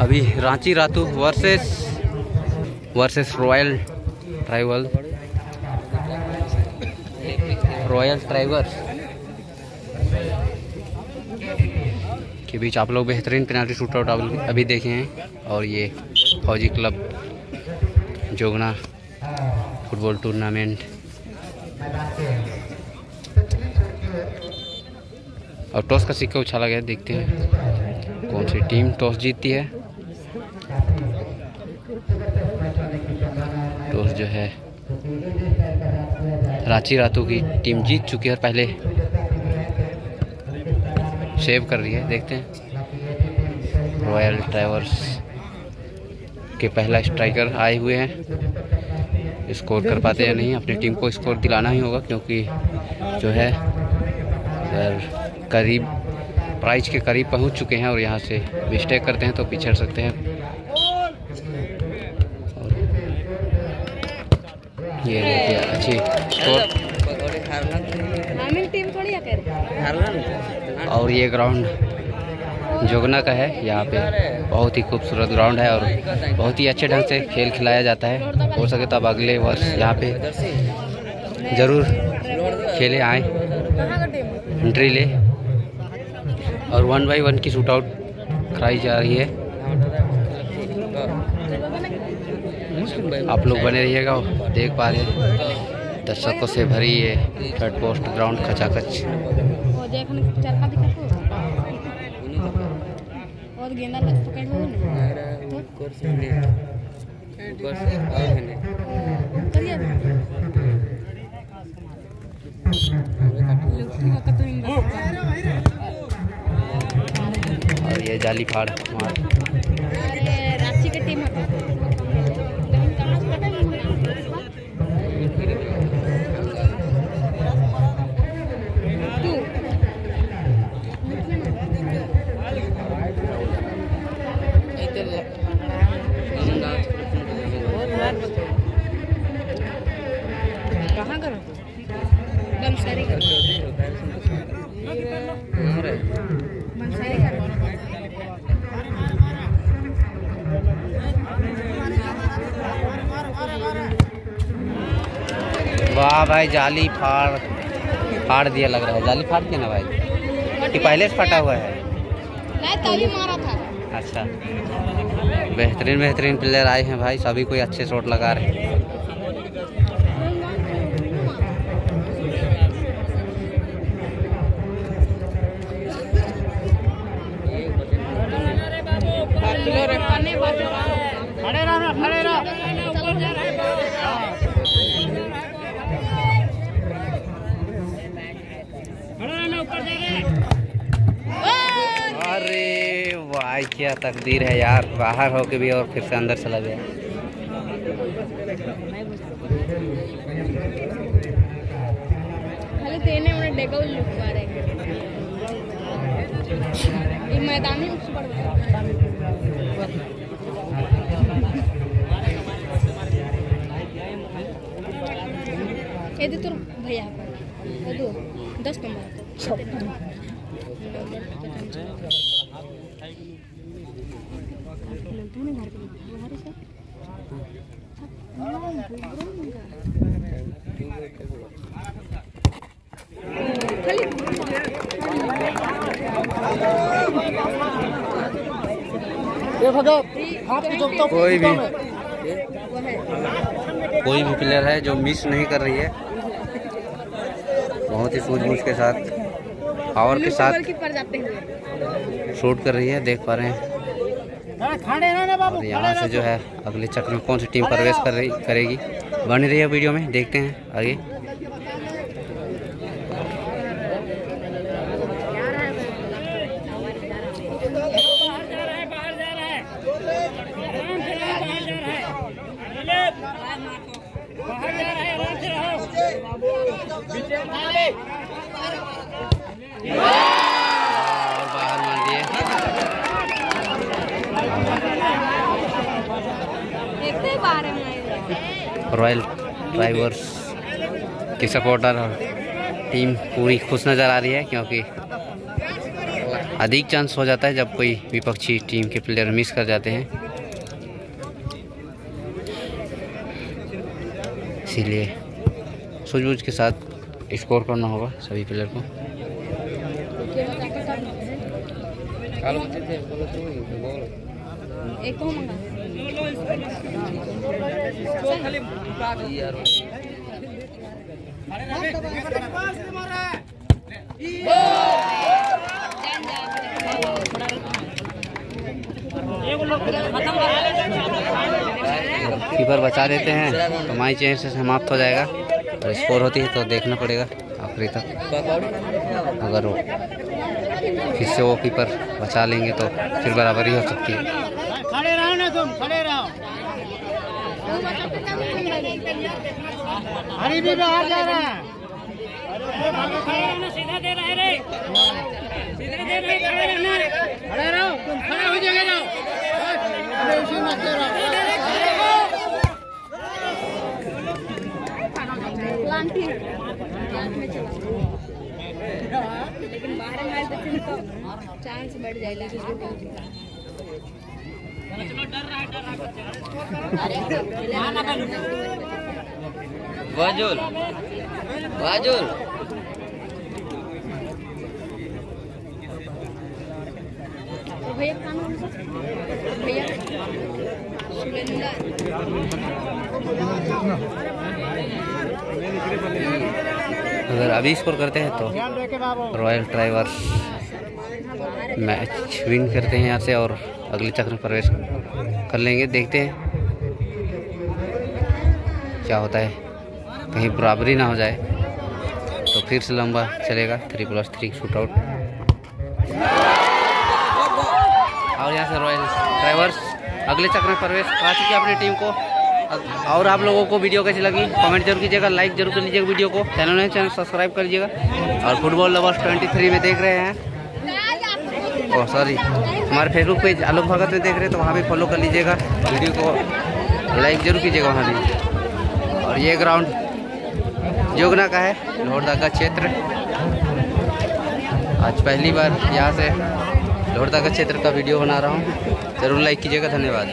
अभी Ranchi Ratu versus versus royal tribal. Royal traverse के बीच आप लोग बेहतरीन पेनाल्टी शूट आउट अभी देखे हैं, और ये फौजी क्लब, जोगना फुटबॉल टूर्नामेंट और टॉस का सिक्का उछाला गया, देखते हैं कौन सी टीम टॉस जीतती है टॉस जो है रांची रातों की टीम जीत चुकी है और पहले सेव कर रही है, देखते हैं। रॉयल ट्रैवर्स के पहला स्ट्राइकर आए हुए हैं। स्कोर कर पाते या नहीं, अपनी टीम को स्कोर दिलाना ही होगा, क्योंकि जो है करीब प्राइज के करीब पहुँच चुके हैं और यहाँ से मिस्टेक करते हैं तो पिछड़ सकते हैं। ये देखिए अच्छी स्कोर और ये ग्राउंड जोगना का है यहाँ पे बहुत ही खूबसूरत ग्राउंड है और बहुत ही अच्छे ढंग से खेल खिलाया जाता है। हो सके तो अब अगले वर्ष यहाँ पे ज़रूर खेले आए। एंट्री ले। और वन बाई वन की शूट आउट कराई जा रही है। आप लोग बने रहिएगा देख पा रहे हैं। दर्शकों से भरी ये थर्ड पोस्ट ग्राउंड खचाखच। और ये जाली फाड़। मार कहाँ करो बंसारी करो बंसारी करो वाह भाई जाली फाड़ फाड़ दिया लग रहा है। जाली फाड़ दिया ना भाई? कि पहले से फटा हुआ है? मारा था। अच्छा। बेहतरीन बेहतरीन प्लेयर आए हैं भाई। सभी कोई अच्छे शॉट लगा रहे हैं। खड़े रहो खड़े अरे वाह क्या तकदीर है यार। बाहर होके भी और फिर से अंदर चला गया। मैदान ही उस भैया ये दस तो। भैया कोई भी। कोई भी प्लेयर है जो मिस नहीं कर रही है। बहुत ही सूझबूझ के साथ पावर के साथ शूट कर रही है देख पा रहे हैं। और यहाँ से जो है अगले चक्र में कौन सी टीम प्रवेश कर रही करेगी? बनी रही है वीडियो में देखते हैं आगे। रॉयल ड्राइवर्स की सपोर्टर टीम पूरी खुश नज़र आ रही है क्योंकि अधिक चांस हो जाता है जब कोई विपक्षी टीम के प्लेयर मिस कर जाते हैं। इसीलिए सूझबूझ के साथ स्कोर करना होगा सभी प्लेयर को। एक को मंगा। कीपर बचा देते हैं तो माई चेंज से समाप्त हो जाएगा। और स्कोर होती है तो देखना पड़ेगा आखिरी तक। अगर वो फिर से वो कीपर बचा लेंगे तो फिर बराबरी हो सकती है। खड़े रहो ना तुम, खड़े रहो। भी बाहर जा रहा है खड़े रहो तुम खड़े हो जाएँगे जाओ अरे उसी में से रहो प्लांट ही प्लांट में चला लेकिन तो चांस बढ़ जाएगा वाजुल। वाजुल। तो भैया भैया सुरेंद्र। अगर अभी स्कोर करते हैं तो रॉयल ड्राइवर्स मैच विन करते हैं यहाँ से और अगले चक्र में प्रवेश कर लेंगे, देखते हैं क्या होता है। कहीं बराबरी ना हो जाए तो फिर से लंबा चलेगा। Three plus three shoot out और यहाँ से रॉयल ड्राइवर्स अगले चक्र में प्रवेश। करा चुकी अपनी टीम को और आप लोगों को वीडियो कैसी लगी? कमेंट ज़रूर कीजिएगा लाइक ज़रूर कर लीजिएगा वीडियो को। चैनल है चैनल सब्सक्राइब कर लीजिएगा और फुटबॉल लवर्स 23 में देख रहे हैं। ओह सॉरी हमारे फेसबुक पेज आलोक भगत में देख रहे हैं तो वहाँ भी फॉलो कर लीजिएगा। वीडियो को लाइक ज़रूर कीजिएगा वहाँ भी। और ये ग्राउंड जोगना का है, लोहरदा का क्षेत्र। आज पहली बार यहाँ से लोहरदा का क्षेत्र का वीडियो बना रहा हूँ। ज़रूर लाइक कीजिएगा, धन्यवाद।